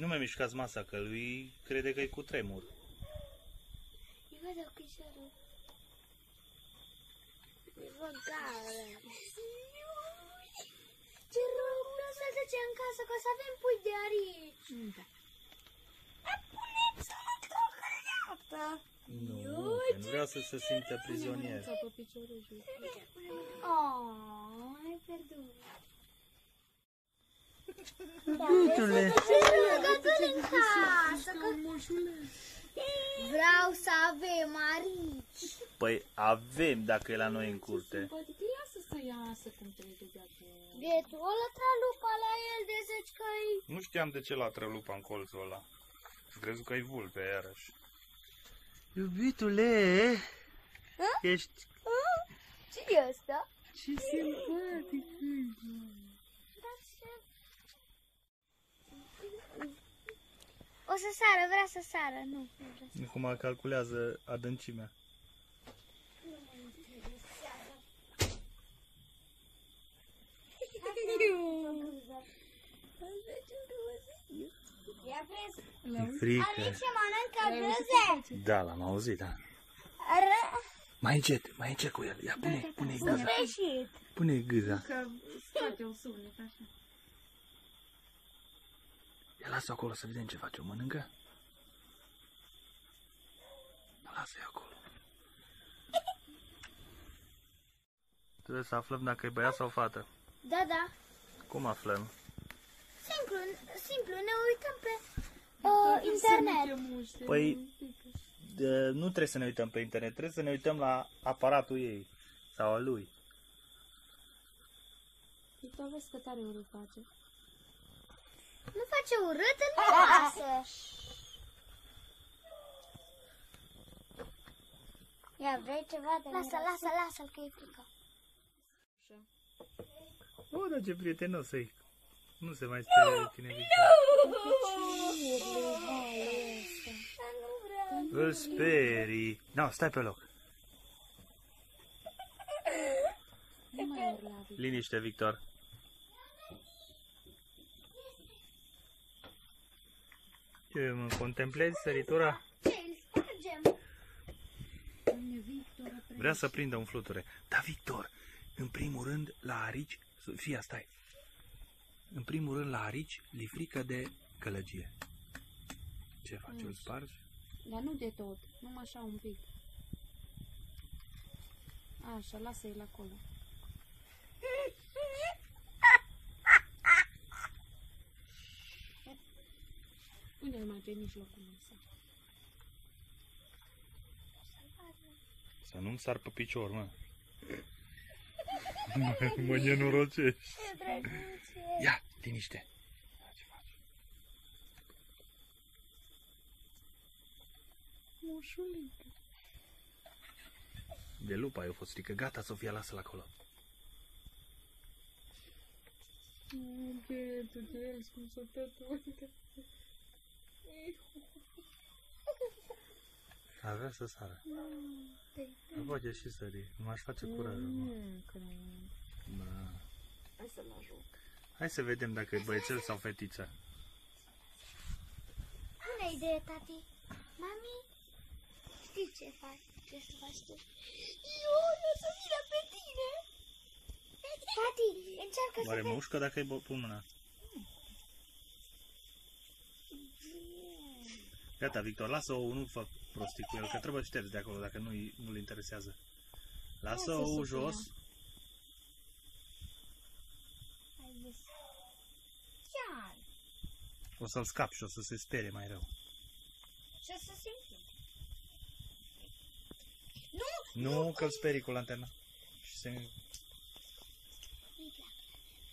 Nu mai mișcați masa, că lui crede că e cu tremur. Îi văd ochișorul. Îi văd gara. Ce rog, nu să duce în casă, că o să avem pui de arici. Da. Punem să mă într-o grădată. Nu, că nu vrea să se simtă prizonier. Ța pe piciorul jos. Oh, ai pierdut. Iubitule! Rugături în casă, că vreau să avem arici. Păi avem dacă e la noi în curte. Simpatic, lasă să iasă cum trebuie de acolo. Bietul ăla tralupa la el de zeci căi. Nu știam de ce l-a trălupa în colțul ăla. Am crezut că e vulpe iarăși. Iubitule, ești... ce e ăsta? Ce simpatic! O să sară, vrea să sară, nu. nu vrea. Acum calculează adâncimea. Ia vezi, E frică. arici mănâncă brâze. Da, l-am auzit, da. Ară, Mai încet, mai încet cu el. Ia, pune, pune gâza. sfârșit. Pune gâza. Că scoate un sunet așa. Ia lasă acolo să vedem ce face. O mănâncă? Lasă-i acolo. Trebuie să aflăm dacă e băiat sau fată. Da, da. Cum aflăm? Simplu, simplu, ne uităm pe uh, internet. Păi, de, nu trebuie să ne uităm pe internet, trebuie să ne uităm la aparatul ei sau al lui. Tu vezi că tare urât face. Nu face urât, nu lasă. Ia, vrei ceva de Lasă, lasă, lasă-l că e frică. Așa. O, dar ce prietenos e. Nu se mai sperie de tine, Victor. Îl sperii. Nu, stai pe loc. Nu mai urla, Vic. Liniște, Victor. Ce, mă contemplezi săritura? Ce, îl spargem? Doamne, Victor, apre- Vrea să prindă un fluture. Da, Victor, în primul rând, la arici, fii stai. În primul rând, la arici, li frică de călăgie. Ce faci, îl spargi? Dar nu de tot, numai așa un pic. Așa, lasă-l acolo. Pune-l mai pe mijlocul masei. Să nu-mi sar pe picior, mă. mă, mă nenorocești. Ce drăguțe. Ia, liniște. Ia, ce faci? Moșulică. De lupa eu fost frică. Gata, Sofia, lasă-l acolo. Bietul de el, cum să tot uite. Ar vrea să sară. Nu poate și sări. Nu aș face curaj. acum. Mm, că nu- Da. Hai să-l ajut. Hai să vedem dacă e băiețel sau fetiță. Bună idee, tati. Mami, știi ce faci? Ce să faci tu? Eu o să vină pe tine. Tati, încearcă Oare să mă vezi. ușcă dacă e bă- pe mâna? Gata, Victor, lasă-o, nu fă prostii cu el, că trebuie șters de acolo dacă nu-i, nu-l interesează. Lasă-o Lasă-o, jos. Sofia. Hai, vezi. Chiar. O să-l scap și o să se sperie mai rău. Și o să se întâmple. Nu, că-l sperii cu lanterna. Și se...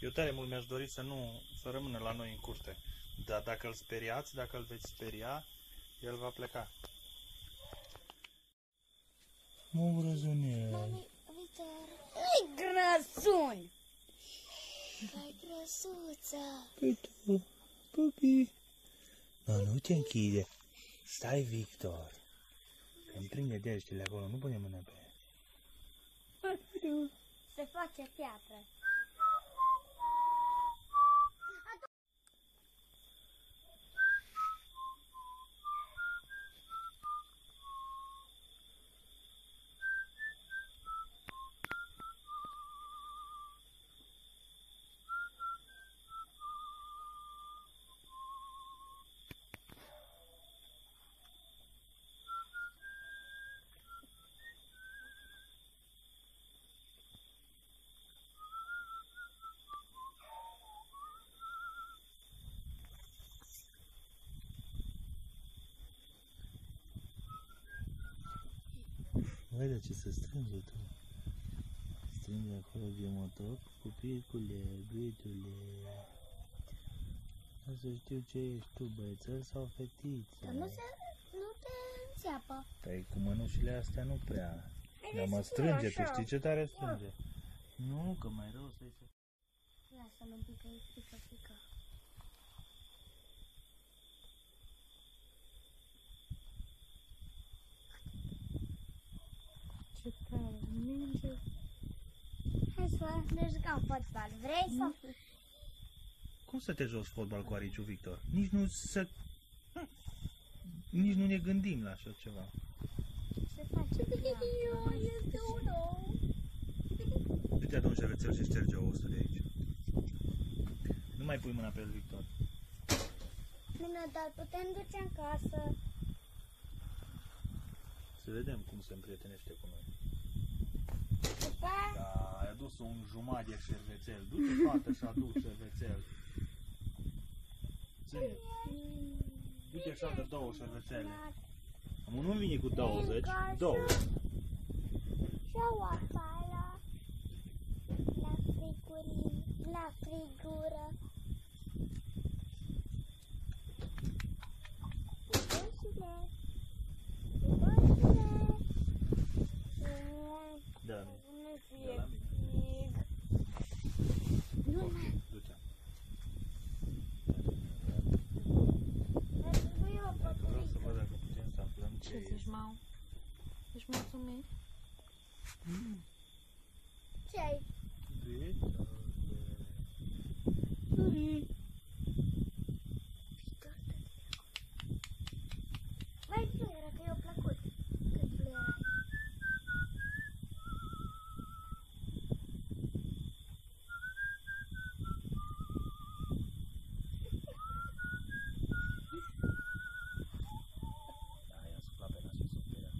Eu tare mult mi-aș dori să nu, să rămână la noi în curte. Dar dacă îl speriați, dacă îl veți speria, el va pleca. Mă răzunier. Mami, Victor. Nu-i grăsun. Ai grăsuță. Păi tu, pupi. Nu, nu te închide. Stai, Victor. Când prinde degetele acolo, nu pune mâna pe el. Se face piatră. Uite ce se strânge tu. Strânge acolo biomotoc, pupicule, bietule. Nu să știu ce ești tu, băiețel sau fetiță. Dar nu, se, nu te înțeapă. Păi cu mănușile astea nu prea. Haide Dar mă să fie strânge, tu așa. știi ce tare strânge? Nu, că mai rău să-i se... Lasă-l un pic că e frică, frică. Ce tare. Minge. Hai să ne jucăm fotbal. Vrei să... Cum să te joci fotbal cu Ariciu, Victor? Nici nu să... Nici nu ne gândim la așa ceva. Se face Eu, este un ou. Du-te atunci șervețel și șterge ostul de aici. Nu mai pui mâna pe el, Victor. Bine, dar putem duce în casă. Să vedem cum se împrietenește cu noi. După Da, ai adus un jumătate de șervețel. Du-te, fată, și adu șervețel. Ține. Du-te și adă două șervețele. Am nu vine cu 20, două. Și o afară. La frigurin, la frigură. Nu Da, fie la mine. frig. Nu mai. du-te. Nu e o Dacă vreau să păpurică. văd dacă putem să aflăm ce Ce e. zici, mau? Ești mulțumit? Ce ai? Victor. Mai fluieră, că i-a plăcut. Când fluierai. Da, i-am suflat pe nas și suspira.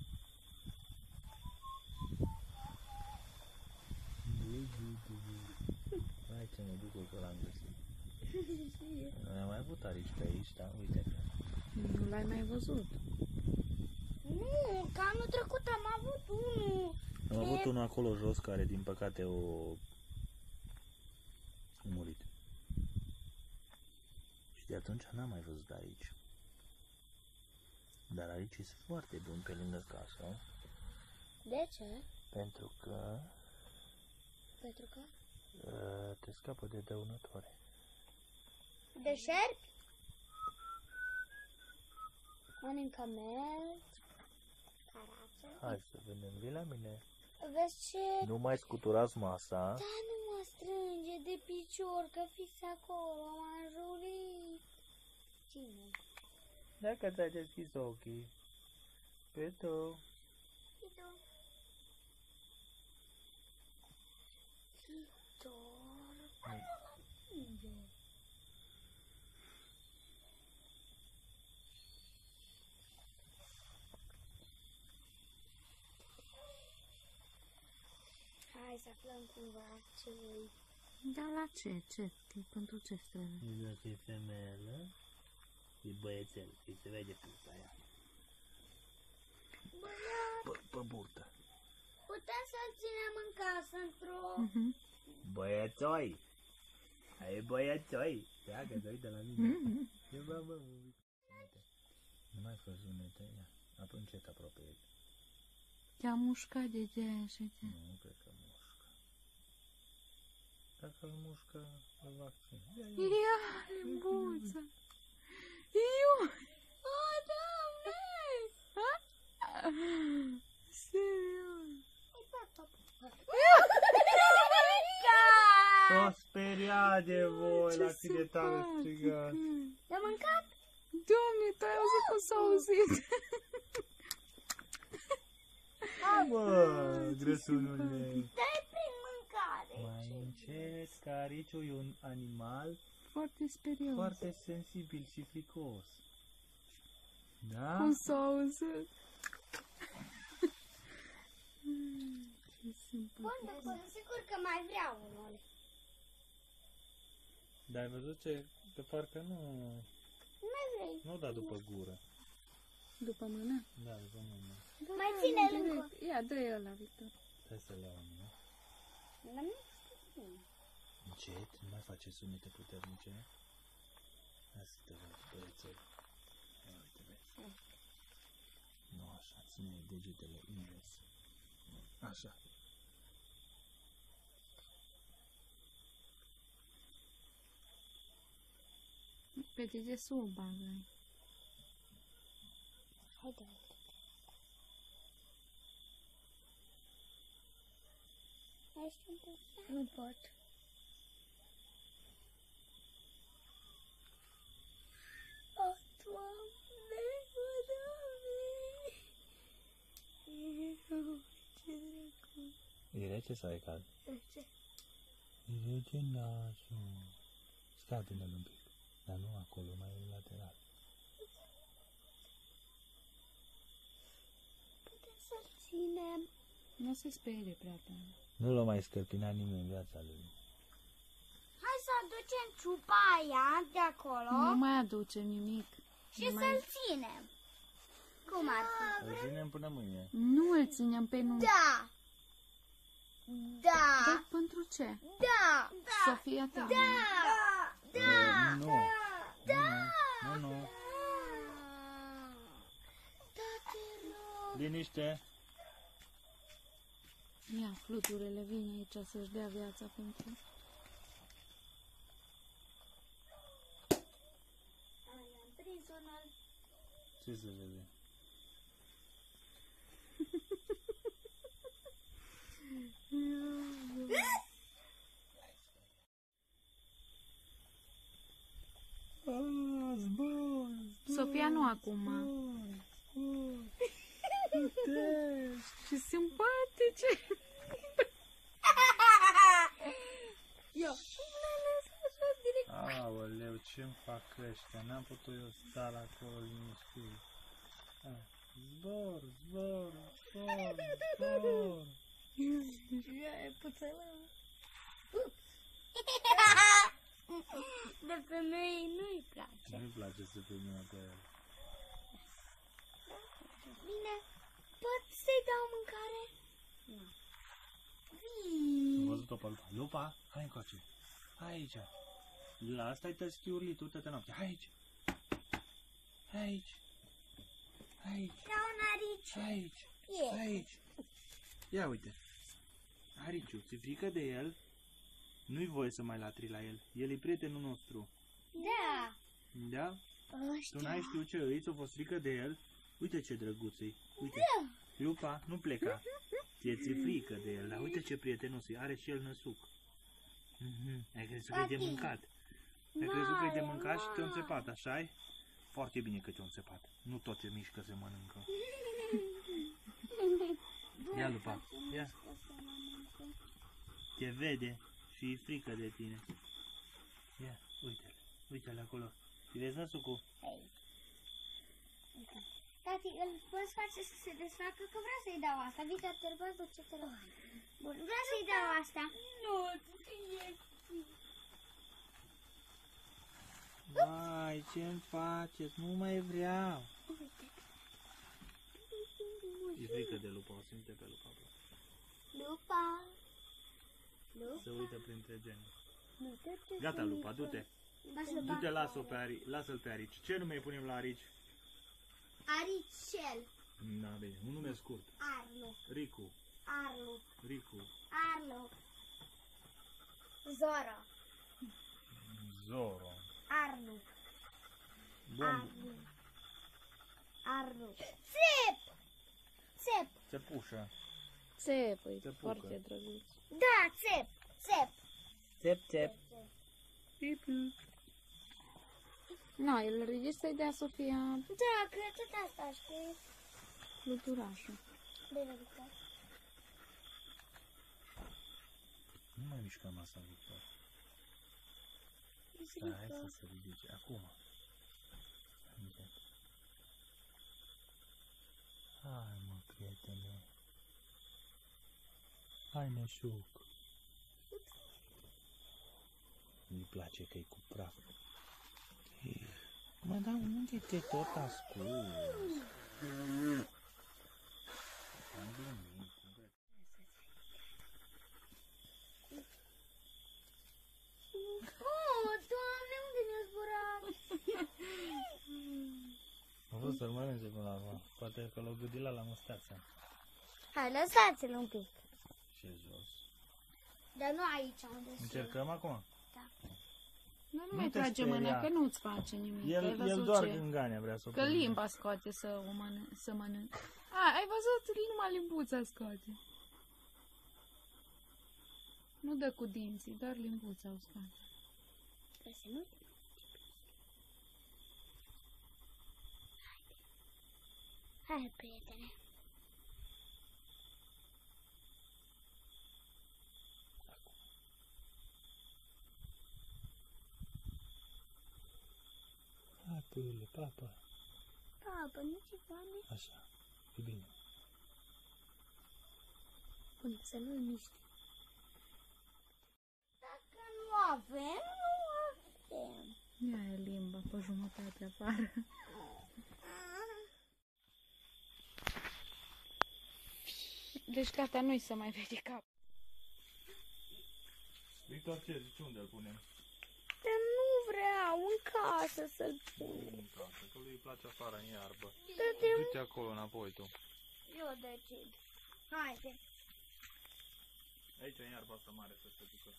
Hai ce mă duc eu că l-am găsit. Noi am mai avut arici pe aici, dar uite că... Nu l-ai mai văzut. Nu, că anul trecut am avut unul. Am avut unul acolo jos care din păcate o... a murit. Și de atunci n-am mai văzut aici. Dar aici sunt foarte bun pe lângă casă, De ce? pentru că Pentru că? uh, te scapă de dăunătoare. De șerpi? Mănâncă melci, carace. Hai să vedem, vii la mine. Vezi ce? Nu mai scuturați masa. Da, nu mă strânge de picior, că fiți acolo, m-a înjurit. Cine? Dacă ți-ai deschis ochii, pe tu. Fido. Fidor. Unde? Hai să aflăm cumva ce vrei. Dar la ce? Ce? Pentru ce strână? Dacă e femeie, e băiețel, îi se vede puta aia. Băiat, Pe, pe burtă. putem să-l ținem în casă într-o... Mhm. Băiețoi! Ai băiețoi! Ia că se uită la mine. Ce bă, bă, uite. Nu mai fă zunete, ia. Apoi încet apropie. Te-a mușcat de de așa de... Nu, cred că mușcă. Dacă îl mușcă, îl vaccin. Ia, ia. Ia, limbuță! Iu! O, doamne! Ha? Serios! S-o speriat de voi la cât de tare fac? strigat. Te-a mâncat? Doamne, tu ai auzit cum s-a auzit? Hai mă, grăsunule. Dai prin mâncare. Mai încet, că ariciul e un animal Foarte sperios. foarte sensibil și fricos. Da? Cum s-a auzit? Ce simpatic. Bun, dar sunt sigur că mai vreau unul. Dar ai văzut ce? Că parcă nu, Nu mai vrei. nu da după gură. După mână? Da, după mână. Mai ține încă. Ia, dă-i ăla, Victor. Trebuie să le iau unul. Încet, nu mai face sunete puternice. Hai să te văd, băiețel. Ia uite, vezi. Nu așa, ține degetele invers. Așa. Pe degesul bagă. Haide. Ești un pic. Nu pot. O, Doamne, o, Doamne. Ce dracu. E rece sau e cald? Ce? E rece nasul. Scape-ne un pic. Dar nu acolo, mai e lateral. Putem să-l ținem. Nu se sperie prea tare. Nu l-a mai scărpinat nimeni în viața lui. Hai să aducem ciupa aia de acolo Nu mai aduce nimic. și nu să-l mai... ținem. Cum ar fi? Îl ținem până mâine. Nu îl ținem pe nu. Da! Da! Dar pentru ce? Da! Sofia te Da! Da! Nu. Nu, nu, nu. Da, te rog. Liniște. Ia, fluturele vin aici să-și dea viața pentru... Am prins unul. Ce să vede? Ah, zbor, Sofia nu acum. Ce simpatice! Eu. Aoleu, ce-mi fac ăștia? N-am putut eu sta acolo liniștit. Ah, Zbor, zbor, zbor, zbor. E puțelă. De femei nu-i place. Nu-i place să fie mâna pe el. Bine, pot să-i dau mâncare? Nu. Am Vii. văzut-o pe lupa. Lupa, hai încoace. Hai aici. La asta-i tăschiurli tu toată noaptea. Hai aici. Hai aici. Hai aici. Ca un arici. Hai aici. E. Hai aici. Ia uite. Ariciu, ți frică de el? Nu-i voie să mai latri la el. El e prietenul nostru. Da. Da? Tu Ăștia. n-ai știut ce îi, ți-a fost frică de el? Uite ce drăguț e. Uite. Da. Lupa, nu pleca. Ție ți frică de el, dar uite ce prietenos e. Are și el năsuc. Mhm. Ai crezut că e de Tati. mâncat. Ai crezut că e de mâncat și te-a înțepat, așa -i? Foarte bine că te-a înțepat. Nu tot ce mișcă se mănâncă. Ia, Lupa, ia. Te vede și e frică de tine. Ia, uite-le. Uite-le acolo. Și vezi năsucul? Tati, îl poți face să se desfacă că vreau să-i dau asta. Vita, te rog, duce te rog. Bun, vreau să-i dau asta. Nu, Vai, ce-mi faceți? Nu mai vreau. E frică de lupa, o simte pe lupa. bă. Lupa. Lupa. Se uită printre geni. Nu te te Gata, lupa, du-te. Lasă-l Du-te, lasă-o pe Ari, lasă-l pe Arici. Ce nume îi punem la Arici? Aricel. Da, bine, un nume scurt. Arlu. Ricu, Arlu. Ricu, Arlu. Zoro. Zoro, Arlu. Bun, Arlu. Arlu. Țep. Țep. țepușă. Țep, e Țepucă. foarte drăguț. Da, țep. Țep. Țep, țep. Na, el ridici să-i dea Sofia Da, cred tot asta știi. fluturașul. Bine, Victor. Nu mai mișca masa, Victor. Stai, hai să se ridice. Acum. Încet. Hai, mă, prietene. Hai, neșuc. Îi place că e cu praf. Mă, dar unde te tot ascunzi? Am glumit. Oh, doamne, unde mi-a zburat? Am vrut să-l mănânce până la urmă. Poate că l-a gâdit la mustață. Hai, lăsați-l un pic. Și jos. Dar nu aici unde sunt. Încercăm acum? Nu, nu Nu mai te trage speria. mâna, că nu-ți face nimic. ai El, el văzut doar ce? gângania vrea să o Că prindă. limba scoate să o mănânc, să mănânc. A, ai văzut? Numai limbuța scoate. Nu dă cu dinții, doar limbuța o scoate. Ca să nu Hai, prietene. Hai, puiule, papa. Papa, nu ce doamne? Așa, e bine. Bun, să nu-l miști. Dacă nu avem, nu avem. Ia e limba pe jumătate afară. Deci gata, nu-i să mai vede cap. Victor, ce zici? Unde îl punem? Dar nu vreau în casă să-l pun. În casă, că lui îi place afară în iarbă. Dă-te Du-te acolo înapoi tu. eu decid. Haide. Aici e iarba asta mare să se ducă.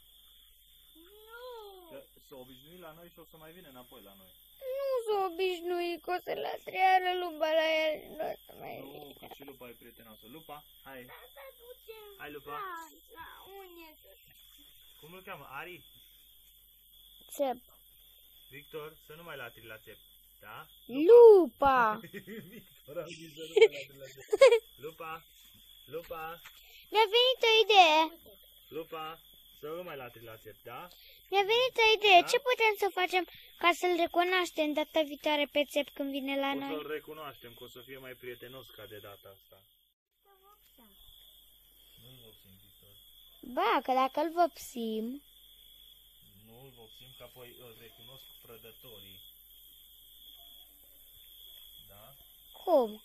Nu. Că s-a obișnuit la noi și o să mai vină înapoi la noi. Nu s-o obișnuit că o să la triară lumba la el și nu o să mai Nu, că și lupa e prietenoasă. Lupa, hai. Asta ducem Hai, Lupa. La unde să... Cum îl cheamă? Ari? Țep. Victor, să nu mai latri la țep. Da? Lupa. Victor, am zis să nu mai latri la țep. Lupa, Lupa, Mi-a venit o idee. Lupa, să nu mai latri la țep, da? Mi-a venit o idee. Da? Ce putem să facem ca să-l recunoaștem data viitoare pe țep când vine la O noi? să-l recunoaștem, că o să fie mai prietenos ca de data asta. Nu-l vopsim, Victor. Ba, că dacă îl vopsim, Nu-l vopsim, că apoi îl recunosc prădătorii. Da? cum?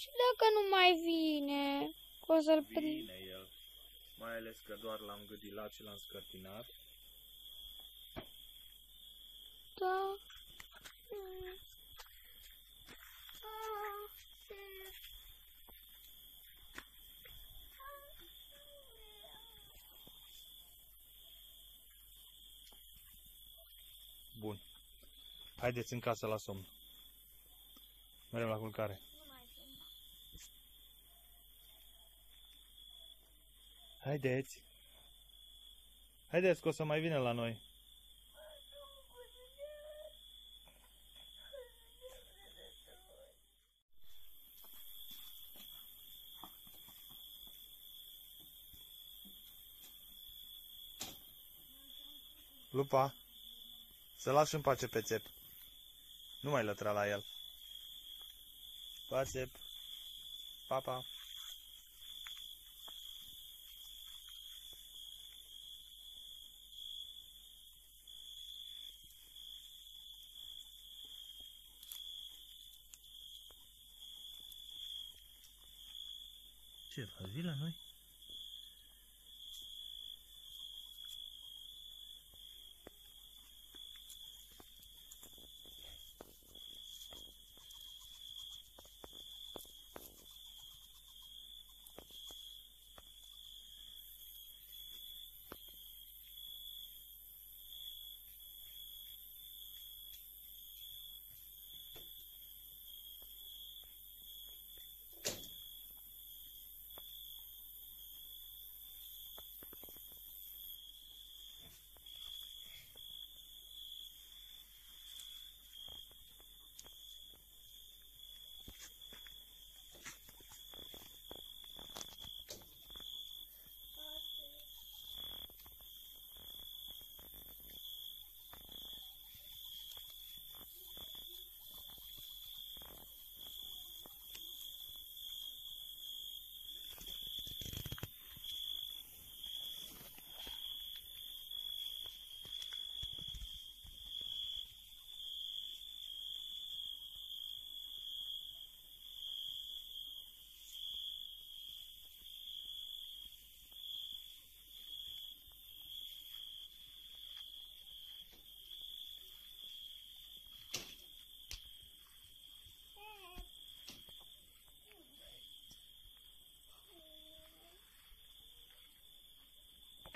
Și dacă nu mai vine, că o să-l prind. Vine el. Mai ales că doar l-am gâdilat și l-am scărtinat. Da. Mm. Ah, țep. Bun. Haideți în casă la somn. Merem la culcare. Haideți. Haideți că o să mai vină la noi. Lupa, să lași în pace pe țep. Nu mai lătra la el. Pa, țep. Pa, pa. Ce faci? Vii la noi?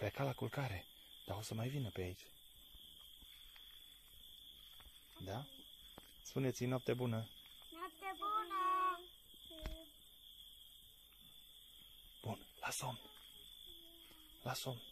Plecat la culcare, dar o să mai vină pe aici. Da? Spuneți-i noapte bună. Noapte bună! Bun, la somn. La somn.